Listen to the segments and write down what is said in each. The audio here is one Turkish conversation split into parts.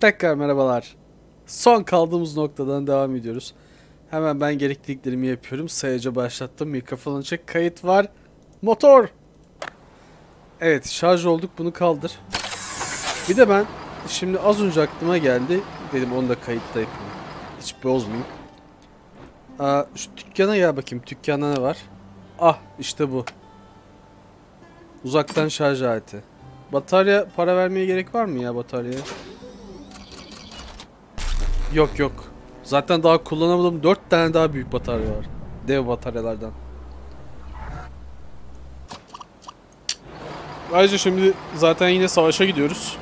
Tekrar merhabalar. Son kaldığımız noktadan devam ediyoruz. Hemen ben gerekliliklerimi yapıyorum. Sayaca başlattım. Mikrofon açık. Kayıt var. Motor. Evet şarj olduk. Bunu kaldır. Bir de ben şimdi az önce aklıma geldi. Dedim onu da kayıtta yapayım. Hiç bozmayayım. Aa, şu dükkana gel bakayım. Dükkanda ne var? Ah işte bu. Uzaktan şarj aleti. Batarya para vermeye gerek var mı ya bataryaya? Yok yok. Zaten daha kullanamadım. 4 tane daha büyük batarya var. Dev bataryalardan. Ayrıca şimdi zaten yine savaşa gidiyoruz.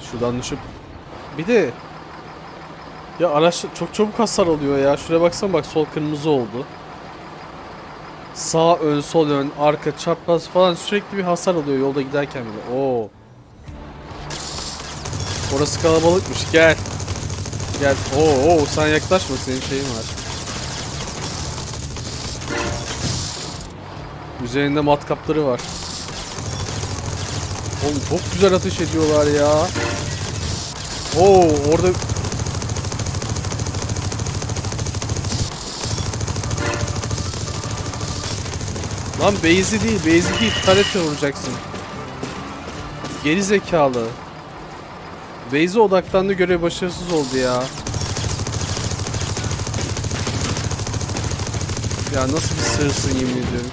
Şuradan düşüp. Bir de ya araç çok çabuk hasar alıyor ya. Şuraya baksana bak sol kırmızı oldu. Sağ ön, sol ön, arka, çapraz falan sürekli bir hasar alıyor yolda giderken bile. Oo. Orası kalabalıkmış. Gel. Gel. Oo, oo sen yaklaşma senin şeyin var. Üzerinde matkapları var. Oğlum çok güzel ateş ediyorlar ya. Oo orada Lan base'i değil, base'i değil. Tarete vuracaksın. Geri zekalı. Base'e odaklandı görev başarısız oldu ya. Ya nasıl bir sığırsın yemin ediyorum.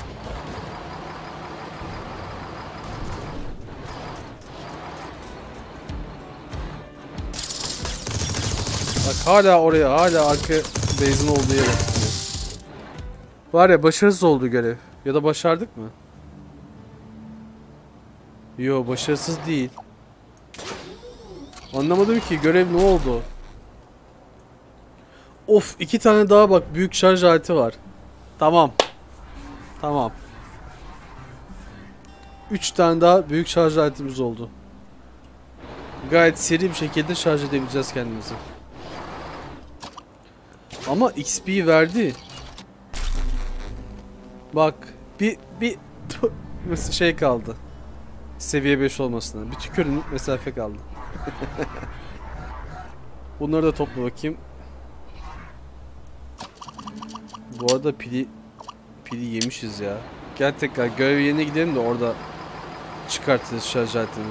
Bak hala oraya, hala arka base'in olduğu yere. Var ya başarısız oldu görev. Ya da başardık mı? Yo başarısız değil. Anlamadım ki görev ne oldu? Of iki tane daha bak büyük şarj aleti var. Tamam. Tamam. Üç tane daha büyük şarj aletimiz oldu. Gayet seri bir şekilde şarj edebileceğiz kendimizi. Ama XP verdi. Bak bir bir şey kaldı. Seviye 5 olmasına. Bir tükürün mesafe kaldı. Bunları da topla bakayım. Bu arada pili pili yemişiz ya. Gel tekrar görev yerine gidelim de orada çıkartırız şarj aletini.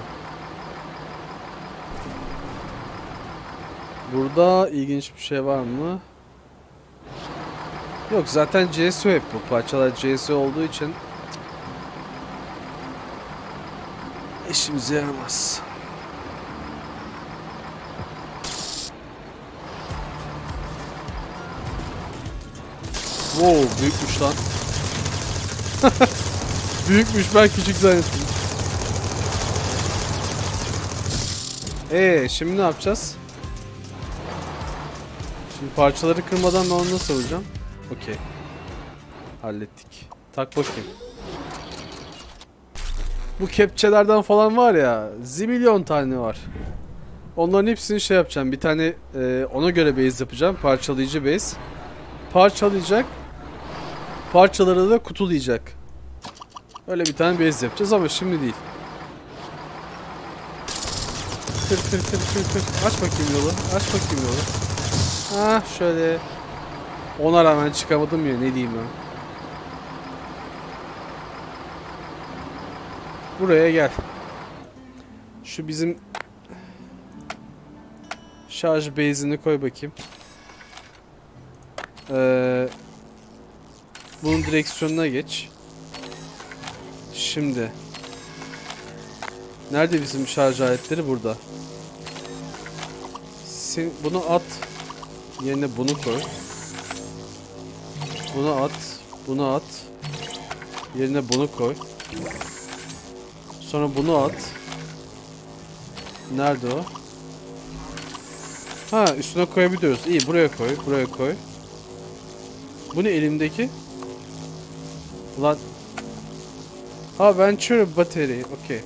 Burada ilginç bir şey var mı? Yok zaten CSO hep bu parçalar CSO olduğu için işimize yaramaz. Wow büyükmüş lan. büyükmüş ben küçük zannettim. Ee şimdi ne yapacağız? Şimdi parçaları kırmadan ben onu nasıl alacağım? Okey. Hallettik. Tak bakayım. Bu kepçelerden falan var ya zibilyon tane var. Onların hepsini şey yapacağım. Bir tane e, ona göre base yapacağım. Parçalayıcı base. Parçalayacak. Parçaları da kutulayacak. Öyle bir tane base yapacağız ama şimdi değil. Kır kır kır kır kır. Aç bakayım yolu. Aç bakayım yolu. Ah şöyle. Ona rağmen çıkamadım ya ne diyeyim ben. Buraya gel. Şu bizim şarj base'ini koy bakayım. Ee, bunun direksiyonuna geç. Şimdi. Nerede bizim şarj aletleri? Burada. Sen, bunu at. Yerine bunu koy. Bunu at. Bunu at. Yerine bunu koy. Sonra bunu at. Nerede o? Ha üstüne koyabiliyoruz. İyi buraya koy. Buraya koy. Bu ne elimdeki? Ulan. Ha Venture Battery. Okey.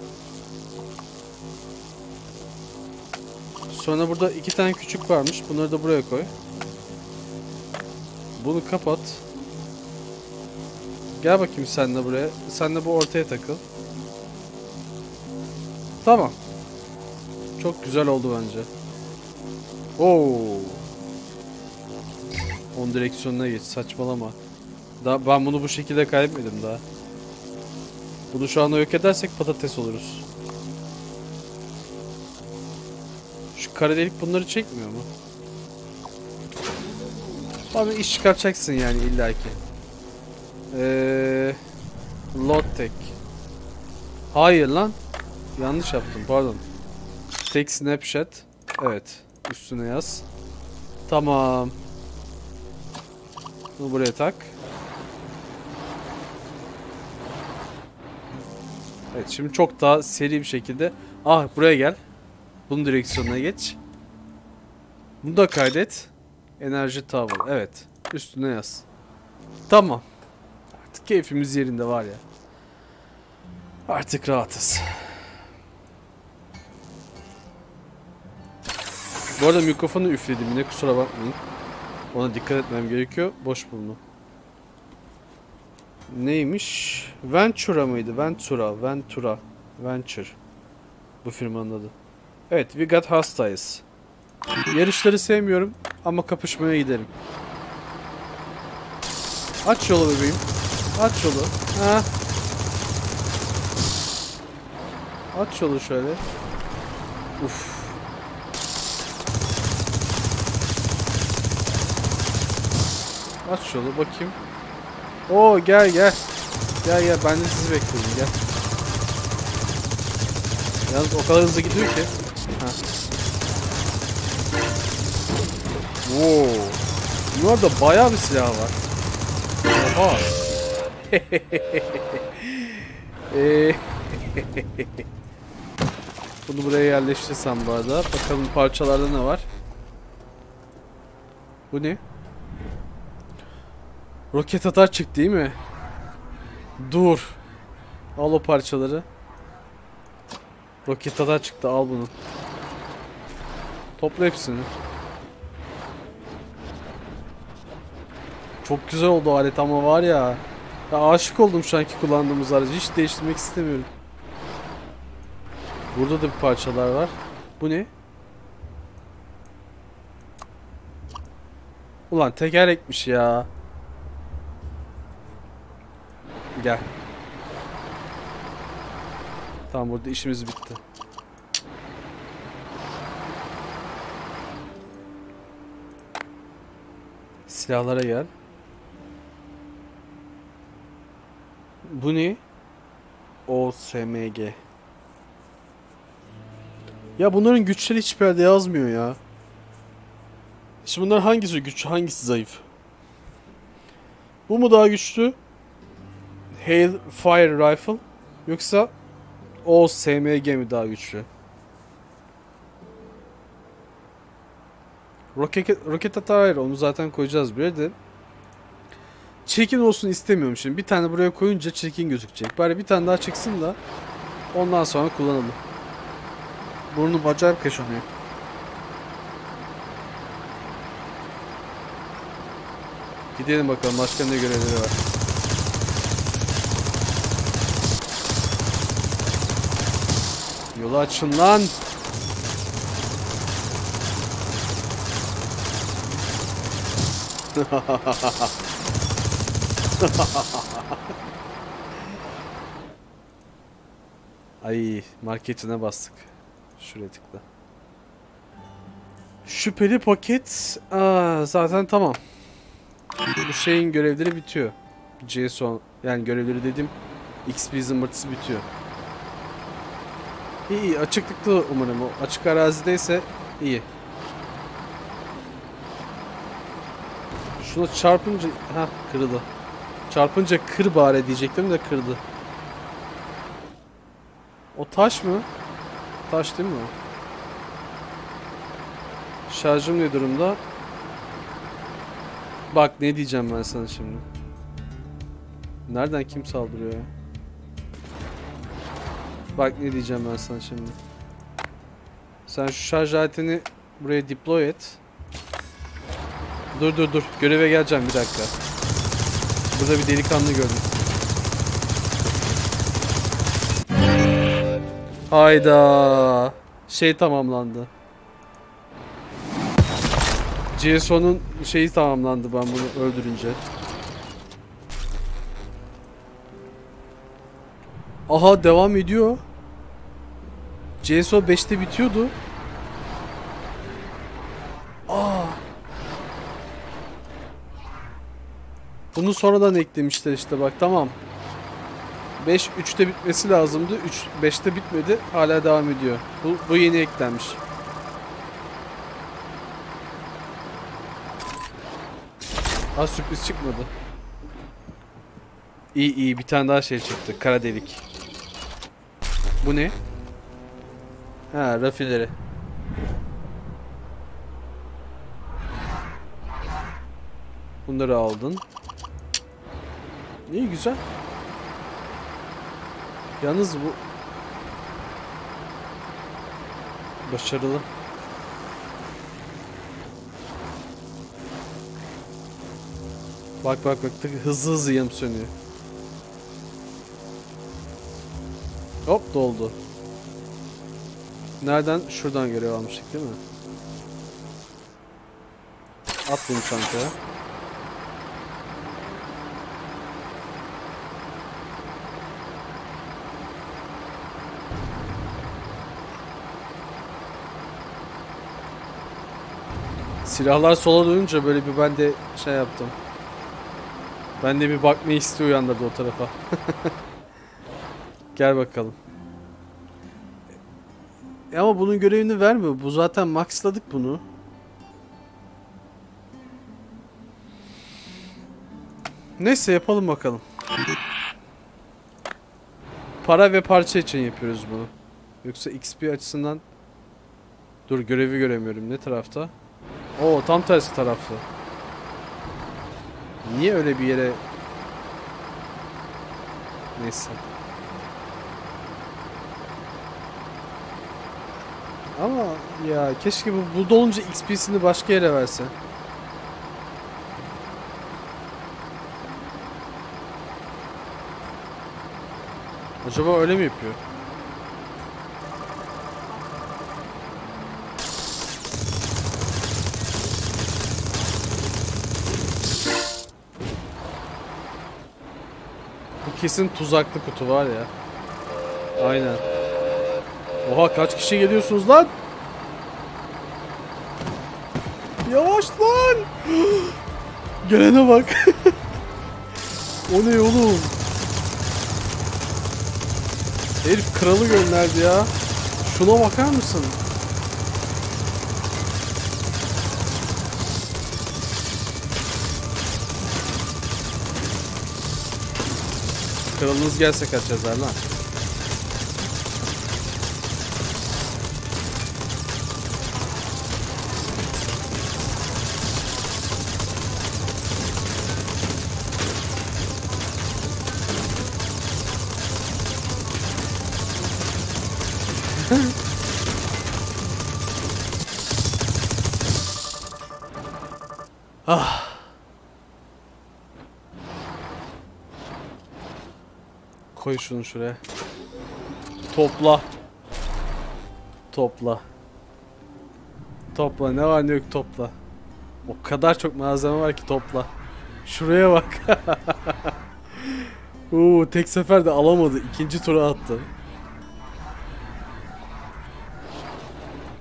Sonra burada iki tane küçük varmış. Bunları da buraya koy. Bunu kapat. Gel bakayım sen de buraya. Sen de bu ortaya takıl. Tamam. Çok güzel oldu bence. Oo. On direksiyonuna geç. Saçmalama. Daha, ben bunu bu şekilde kaybetmedim daha. Bunu şu anda yok edersek patates oluruz. Şu kara delik bunları çekmiyor mu? Abi iş çıkartacaksın yani illaki. Eee... Load tek. Hayır lan. Yanlış yaptım pardon. Tek snapshot. Evet. Üstüne yaz. Tamam. Bunu buraya tak. Evet şimdi çok daha seri bir şekilde. Ah buraya gel. Bunun direksiyonuna geç. Bunu da kaydet. Enerji towel. Evet. Üstüne yaz. Tamam. Artık keyfimiz yerinde var ya. Artık rahatız. Bu arada mikrofonu üfledim yine kusura bakmayın. Ona dikkat etmem gerekiyor. Boş bulunu. Neymiş? Ventura mıydı? Ventura, Ventura, Venture. Bu firmanın adı. Evet, We Got Hostilities. Yarışları sevmiyorum ama kapışmaya giderim. Aç yolu bebeğim. Aç yolu. Ha. Aç yolu şöyle. Uf. Aç yolu bakayım. Oo gel gel. Gel gel ben de sizi bekliyorum gel. Yalnız o kadar hızlı gidiyor ki. Ha. Wow. Bunlarda bayağı bir silah var. Oha. Eee. Bunu buraya yerleştirsem bu arada. Bakalım parçalarda ne var. Bu ne? Roket atar çıktı değil mi? Dur. Al o parçaları. Roket atar çıktı al bunu. Topla hepsini. Çok güzel oldu alet ama var ya. Ya aşık oldum şu anki kullandığımız aracı. Hiç değiştirmek istemiyorum. Burada da bir parçalar var. Bu ne? Ulan tekerlekmiş ya. Gel. Tamam burada işimiz bitti. Silahlara gel. Bu ne? OSMG. Ya bunların güçleri hiçbir yerde yazmıyor ya. Şimdi bunlar hangisi güçlü, hangisi zayıf? Bu mu daha güçlü? Hail Fire Rifle yoksa o SMG mi daha güçlü? Roket, roket atar ayrı onu zaten koyacağız bir de. Çirkin olsun istemiyorum şimdi. Bir tane buraya koyunca çirkin gözükecek. Bari bir tane daha çıksın da ondan sonra kullanalım. Burnum acayip kaşınıyor. Gidelim bakalım başka ne görevleri var. Yolu açın lan. Ay marketine bastık. Şuraya tıkla. Şüpheli paket. Aa, zaten tamam. Bu şeyin görevleri bitiyor. JSON yani görevleri dedim. XP zımbırtısı bitiyor. İyi iyi açıklıkta umarım o. Açık arazideyse iyi. Şuna çarpınca ha kırıldı. Çarpınca kır bari diyecektim de kırdı. O taş mı? Taş değil mi o? Şarjım ne durumda? Bak ne diyeceğim ben sana şimdi. Nereden kim saldırıyor ya? Bak ne diyeceğim ben sana şimdi. Sen şu şarj aletini buraya deploy et. Dur dur dur. Göreve geleceğim bir dakika. Burada bir delikanlı gördüm. Hayda. Şey tamamlandı. CSO'nun şeyi tamamlandı ben bunu öldürünce. Aha devam ediyor. CSO 5'te bitiyordu. Aa. Bunu sonradan eklemişler işte bak tamam. 5 3'te bitmesi lazımdı. 3 5'te bitmedi. Hala devam ediyor. Bu, bu yeni eklenmiş. Ha sürpriz çıkmadı. İyi iyi bir tane daha şey çıktı. Kara delik. Bu ne? Ha rafineri. Bunları aldın. İyi güzel. Yalnız bu başarılı. Bak bak bak hızlı hızlı yanıp sönüyor. Hop doldu. Nereden? Şuradan görev almıştık değil mi? At bunu çantaya. Silahlar sola dönünce böyle bir ben de şey yaptım. Ben de bir bakmayı istiyor uyandırdı o tarafa. Gel bakalım. E ama bunun görevini vermiyor. Bu zaten maxladık bunu. Neyse yapalım bakalım. Para ve parça için yapıyoruz bunu. Yoksa XP açısından Dur görevi göremiyorum. Ne tarafta? Oo tam tersi tarafta. Niye öyle bir yere Neyse. Ama ya keşke bu, bu dolunca XP'sini başka yere verse. Acaba öyle mi yapıyor? Bu kesin tuzaklı kutu var ya. Aynen. Oha kaç kişi geliyorsunuz lan? Yavaş lan. Gelene bak. o ne oğlum? Herif kralı gönderdi ya. Şuna bakar mısın? Kralınız gelse kaç yazar ah. Koy şunu şuraya. Topla. Topla. Topla. Ne var ne yok topla. O kadar çok malzeme var ki topla. Şuraya bak. Oo, tek seferde alamadı. İkinci tura attı.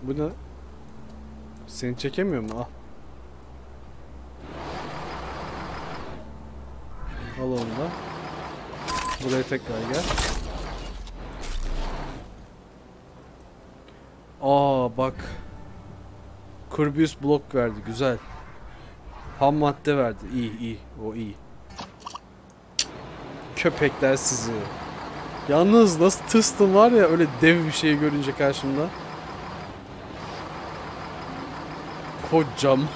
Bu ne? Seni çekemiyor mu? Al. Al onu da. Buraya tekrar gel. Aa bak. Kurbius blok verdi. Güzel. Ham madde verdi. İyi iyi. O iyi. Köpekler sizi. Yalnız nasıl tırstım var ya öyle dev bir şey görünce karşımda. Kocaman.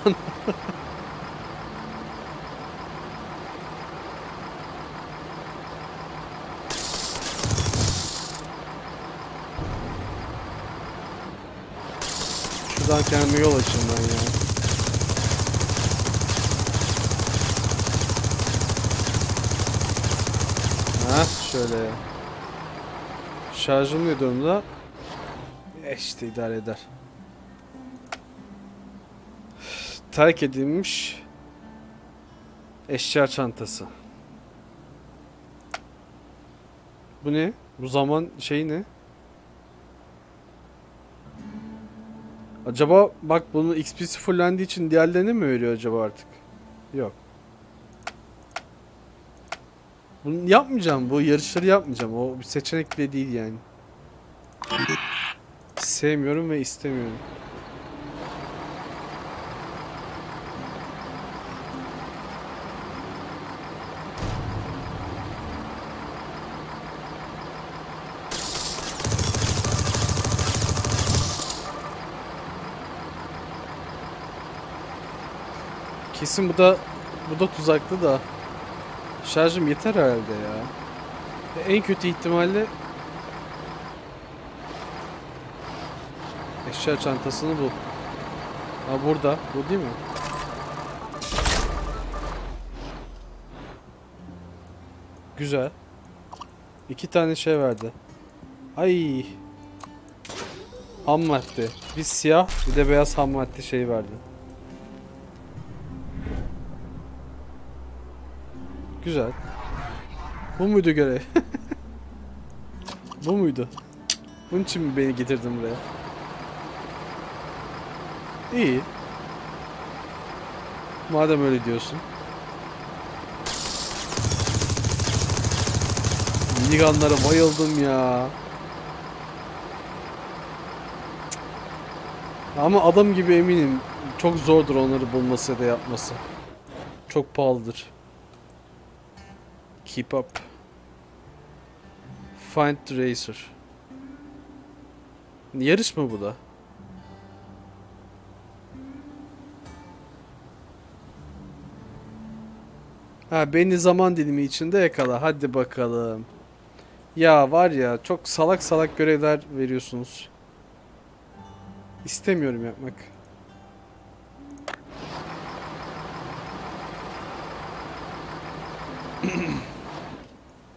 Şuradan kendime yol açayım ben ya. Ha şöyle. Şarjım ne durumda? E işte idare eder. Terk edilmiş eşya çantası. Bu ne? Bu zaman şey ne? Acaba bak bunun XP'si fullendiği için diğerlerine mi veriyor acaba artık? Yok. Bunu yapmayacağım. Bu yarışları yapmayacağım. O bir seçenek bile değil yani. Sevmiyorum ve istemiyorum. Kesin bu da bu da tuzaklı da. Şarjım yeter herhalde ya. En kötü ihtimalle eşya çantasını bul. Ha burada. Bu değil mi? Güzel. İki tane şey verdi. Ay. Ham madde. Bir siyah bir de beyaz ham madde şey verdi. Güzel. Bu muydu görev? Bu muydu? Bunun için mi beni getirdin buraya? İyi. Madem öyle diyorsun. Minigunlara bayıldım ya. Ama adam gibi eminim. Çok zordur onları bulması da yapması. Çok pahalıdır. Keep up. Find the racer. Yarış mı bu da? Ha beni zaman dilimi içinde yakala. Hadi bakalım. Ya var ya çok salak salak görevler veriyorsunuz. İstemiyorum yapmak.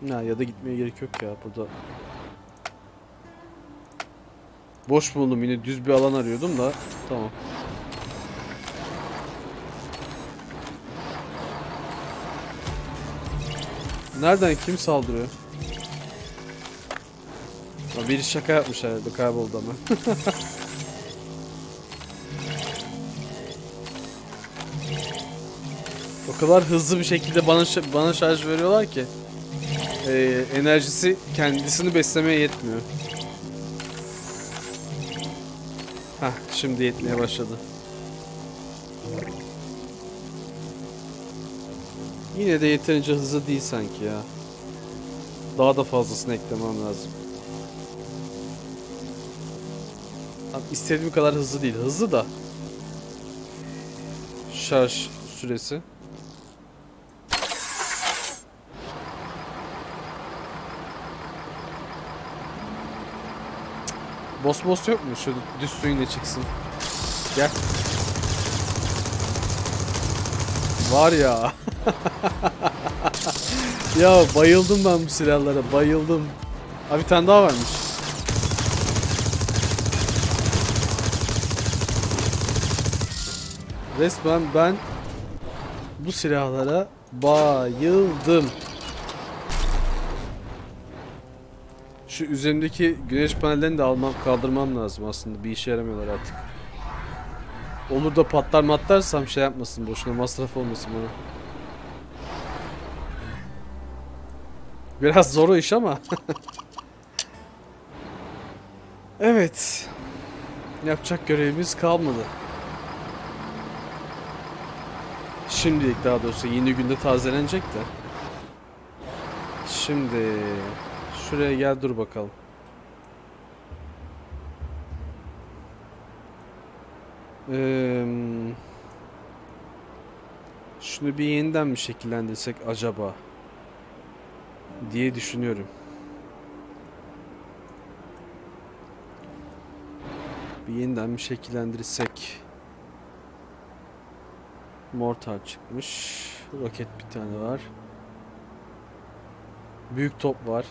Ha, ya da gitmeye gerek yok ya burada. Boş buldum yine düz bir alan arıyordum da tamam. Nereden kim saldırıyor? Ha, biri şaka yapmış herhalde kayboldu ama. o kadar hızlı bir şekilde bana bana şarj veriyorlar ki e, enerjisi kendisini beslemeye yetmiyor. Hah şimdi yetmeye başladı. Yine de yeterince hızlı değil sanki ya. Daha da fazlasını eklemem lazım. Abi istediğim kadar hızlı değil. Hızlı da. Şarj süresi. Boss boss yok mu? Şöyle düz suyuna çıksın. Gel. Var ya. ya bayıldım ben bu silahlara. Bayıldım. Abi bir tane daha varmış. Resmen ben bu silahlara bayıldım. Şu üzerimdeki güneş panellerini de almam, kaldırmam lazım aslında. Bir işe yaramıyorlar artık. Olur da patlar matlarsam şey yapmasın boşuna masraf olmasın bana. Biraz zor o iş ama. evet. Yapacak görevimiz kalmadı. Şimdilik daha doğrusu yeni günde tazelenecek de. Şimdi şuraya gel dur bakalım. Eee, şunu bir yeniden mi şekillendirsek acaba? Diye düşünüyorum. Bir yeniden mi şekillendirirsek? Mortar çıkmış. Roket bir tane var. Büyük top var.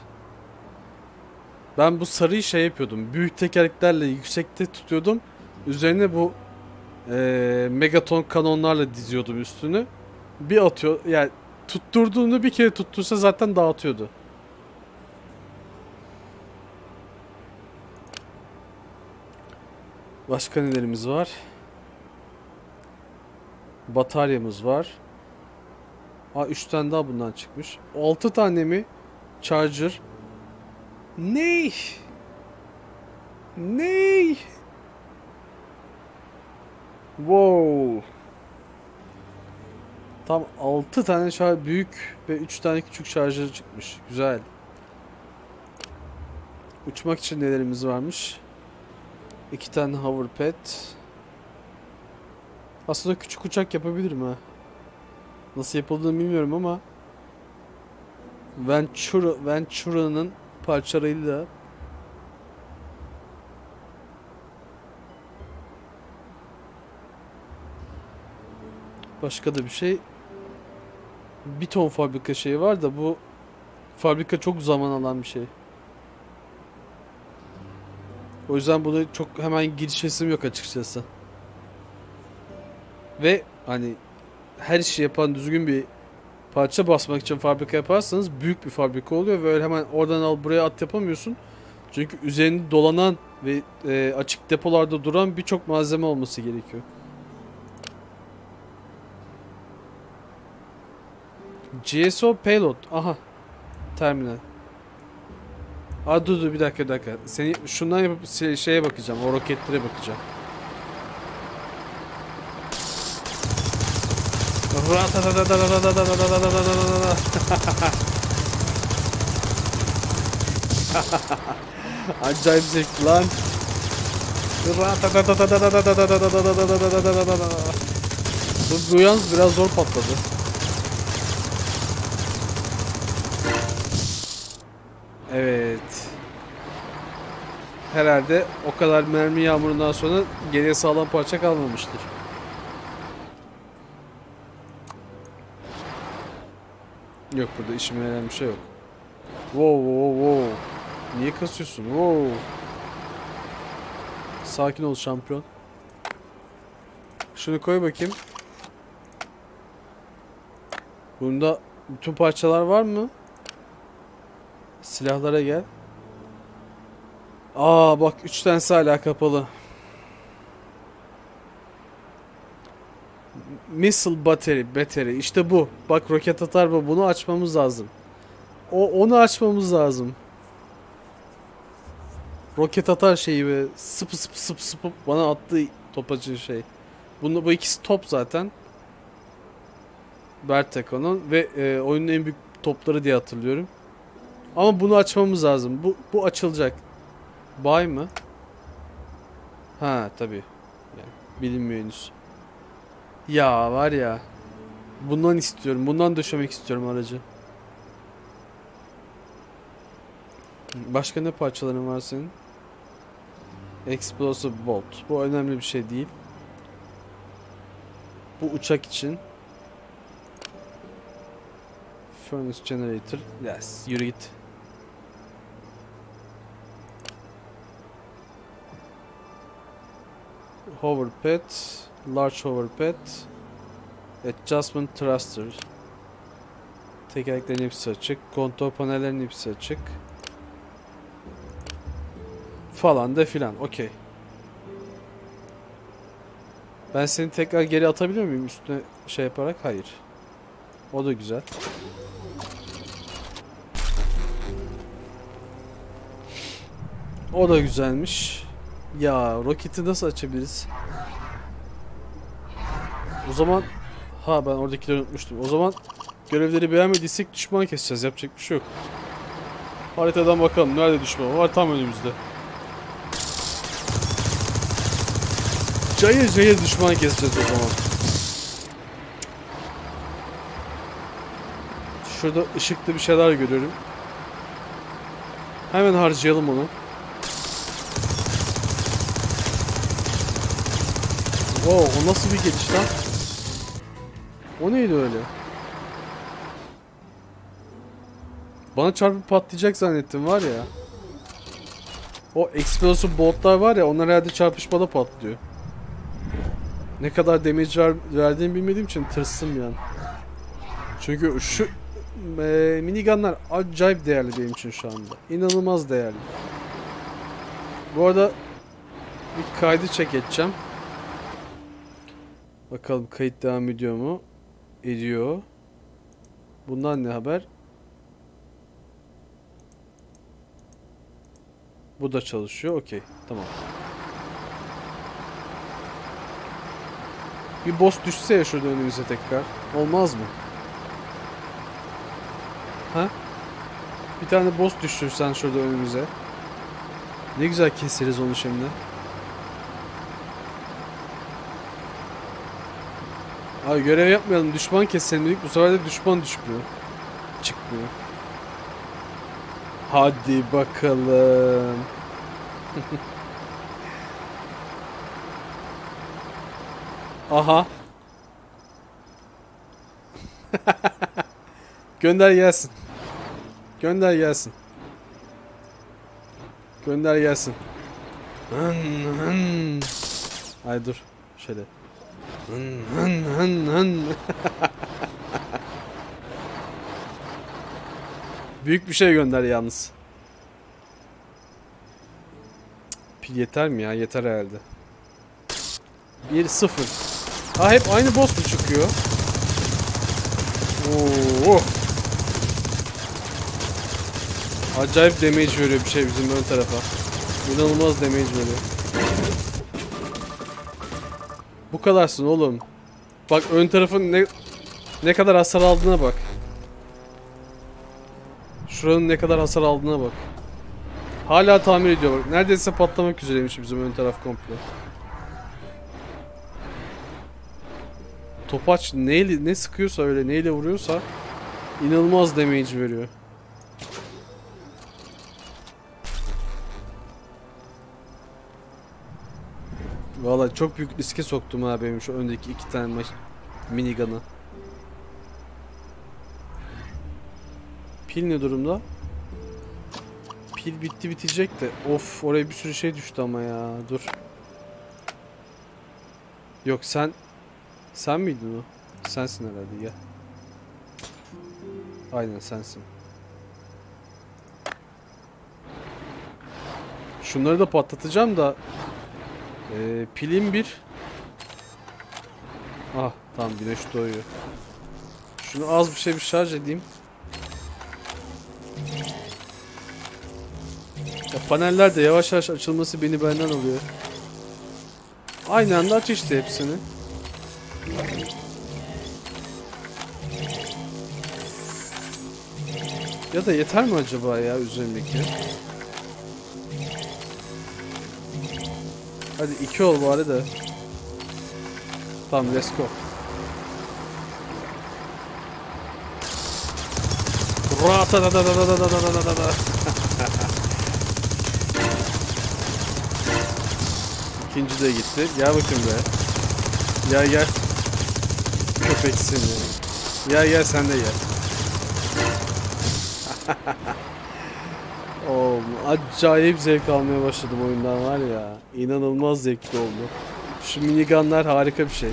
Ben bu sarıyı şey yapıyordum. Büyük tekerleklerle yüksekte tutuyordum. Üzerine bu eee, megaton kanonlarla diziyordum üstünü. Bir atıyor yani tutturduğunu bir kere tuttursa zaten dağıtıyordu. Başka nelerimiz var? Bataryamız var. Aa 3 tane daha bundan çıkmış. 6 tane mi? Charger. Ney? Ney? Wow. Tam 6 tane şarj büyük ve 3 tane küçük şarjör çıkmış. Güzel. Uçmak için nelerimiz varmış? 2 tane hover pad. Aslında küçük uçak yapabilirim ha. Nasıl yapıldığını bilmiyorum ama Ventura Ventura'nın parçalarıyla Başka da bir şey. Bir ton fabrika şeyi var da bu fabrika çok zaman alan bir şey. O yüzden bunu çok hemen girişesim yok açıkçası. Ve hani her işi yapan düzgün bir parça basmak için fabrika yaparsanız büyük bir fabrika oluyor ve öyle hemen oradan al buraya at yapamıyorsun. Çünkü üzerinde dolanan ve e, açık depolarda duran birçok malzeme olması gerekiyor. GSO payload. Aha. Terminal. Aa dur dur bir dakika bir dakika. Seni şundan yapıp şey- şeye bakacağım. O roketlere bakacağım. Acayip zevkli lan. Bu, bu yalnız biraz zor patladı. Evet. Herhalde o kadar mermi yağmurundan sonra geriye sağlam parça kalmamıştır. Yok burada işime yarayan bir şey yok. Wow wow wow. Niye kasıyorsun? Wow. Sakin ol şampiyon. Şunu koy bakayım. Bunda bütün parçalar var mı? Silahlara gel. Aa bak 3 tanesi hala kapalı. Missile battery, battery. İşte bu. Bak roket atar bu. Bunu açmamız lazım. O onu açmamız lazım. Roket atar şeyi ve sıpı sıpı sıpı sıpı bana attığı topacı şey. Bunu bu ikisi top zaten. Berteko'nun ve e, oyunun en büyük topları diye hatırlıyorum. Ama bunu açmamız lazım. Bu bu açılacak. Bay mı? Ha tabii. Yani bilinmiyor henüz. Ya var ya. Bundan istiyorum. Bundan döşemek istiyorum aracı. Başka ne parçaların var senin? Explosive Bolt. Bu önemli bir şey değil. Bu uçak için. Furnace Generator. Yes. Yürü git. Hoverpad. Large hoverpad. Adjustment thruster. Tekerleklerin hepsi açık. Kontrol panellerinin hepsi açık. Falan da filan. Okey. Ben seni tekrar geri atabiliyor muyum üstüne şey yaparak? Hayır. O da güzel. O da güzelmiş. Ya roketi nasıl açabiliriz? O zaman ha ben oradakileri unutmuştum. O zaman görevleri beğenmediysek düşman keseceğiz. Yapacak bir şey yok. Haritadan bakalım nerede düşman var tam önümüzde. Cayır cayır düşman keseceğiz o zaman. Şurada ışıklı bir şeyler görüyorum. Hemen harcayalım onu. Wow, o nasıl bir geçiş lan? O neydi öyle? Bana çarpıp patlayacak zannettim var ya. O explosive boltlar var ya onlar herhalde çarpışmada patlıyor. Ne kadar damage ver, verdiğini bilmediğim için tırstım yani. Çünkü şu e, minigunlar acayip değerli benim için şu anda. İnanılmaz değerli. Bu arada bir kaydı çek edeceğim. Bakalım kayıt devam ediyor mu? Ediyor. Bundan ne haber? Bu da çalışıyor. Okey. Tamam. Bir boss düşse ya şurada önümüze tekrar. Olmaz mı? Ha? Bir tane boss düşürsen şurada önümüze. Ne güzel keseriz onu şimdi. Abi görev yapmayalım. Düşman keselim dedik. Bu sefer de düşman düşmüyor. Çıkmıyor. Hadi bakalım. Aha. Gönder gelsin. Gönder gelsin. Gönder gelsin. Ay dur. Şöyle. Hın hın hın hın. Büyük bir şey gönder yalnız. Pil yeter mi ya? Yeter herhalde. 1-0. Ha hep aynı boss mu çıkıyor? Oo. Acayip damage veriyor bir şey bizim ön tarafa. İnanılmaz damage veriyor. Bu kadarsın oğlum. Bak ön tarafın ne ne kadar hasar aldığına bak. Şuranın ne kadar hasar aldığına bak. Hala tamir ediyor bak. Neredeyse patlamak üzereymiş bizim ön taraf komple. Topaç neyle, ne sıkıyorsa öyle neyle vuruyorsa inanılmaz damage veriyor. Valla çok büyük riske soktum ha şu öndeki iki tane maç minigun'ı. Pil ne durumda? Pil bitti bitecek de. Of oraya bir sürü şey düştü ama ya. Dur. Yok sen sen miydin o? Sensin herhalde ya. Aynen sensin. Şunları da patlatacağım da ee, pilim bir. Ah tamam güneş doğuyor. Şunu az bir şey bir şarj edeyim. Ya paneller de yavaş yavaş açılması beni benden alıyor. Aynı anda aç işte hepsini. Ya da yeter mi acaba ya üzerindeki? Hadi iki ol bari de. Tamam let's go. İkinci de gitti. Gel bakayım be. Gel gel. Köpeksin ya. Gel gel sen de gel. Acayip zevk almaya başladım oyundan var ya. İnanılmaz zevkli oldu. Şu minigunlar harika bir şey.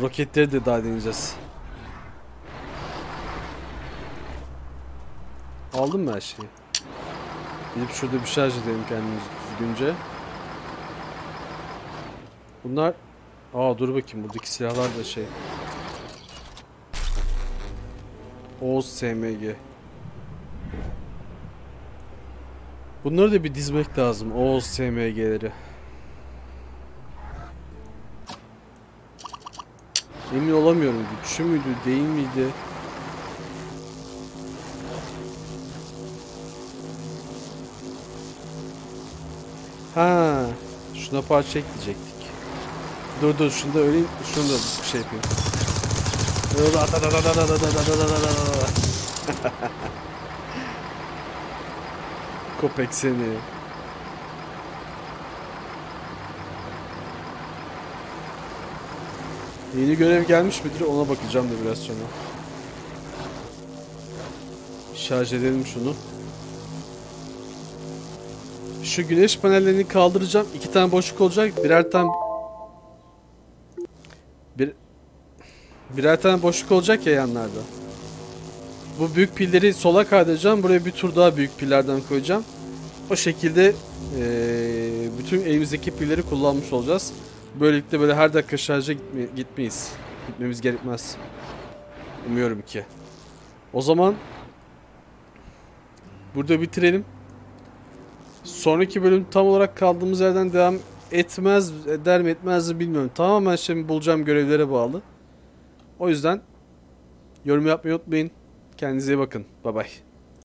Roketleri de daha deneyeceğiz. Aldın mı her şeyi? Gidip şurada bir şarj edelim kendimizi düzgünce. Bunlar... Aa dur bakayım buradaki silahlar da şey... Oğuz SMG. Bunları da bir dizmek lazım. Oğuz SMG'leri. Emin olamıyorum. Güçlü müydü, değil miydi? Ha, şuna parça ekleyecektik. Dur dur şunu da öyle şunu da şey yapayım. Köpek seni. Yeni görev gelmiş midir ona bakacağım da biraz sonra. Şarj edelim şunu. Şu güneş panellerini kaldıracağım. İki tane boşluk olacak. Birer tane birer tane boşluk olacak ya yanlarda. Bu büyük pilleri sola kaydıracağım. Buraya bir tur daha büyük pillerden koyacağım. O şekilde eee, bütün evimizdeki pilleri kullanmış olacağız. Böylelikle böyle her dakika şarja gitme- gitmeyiz. Gitmemiz gerekmez. Umuyorum ki. O zaman burada bitirelim. Sonraki bölüm tam olarak kaldığımız yerden devam etmez eder mi etmez mi bilmiyorum. Tamamen şimdi bulacağım görevlere bağlı. O yüzden yorum yapmayı unutmayın. Kendinize iyi bakın. Bay bay.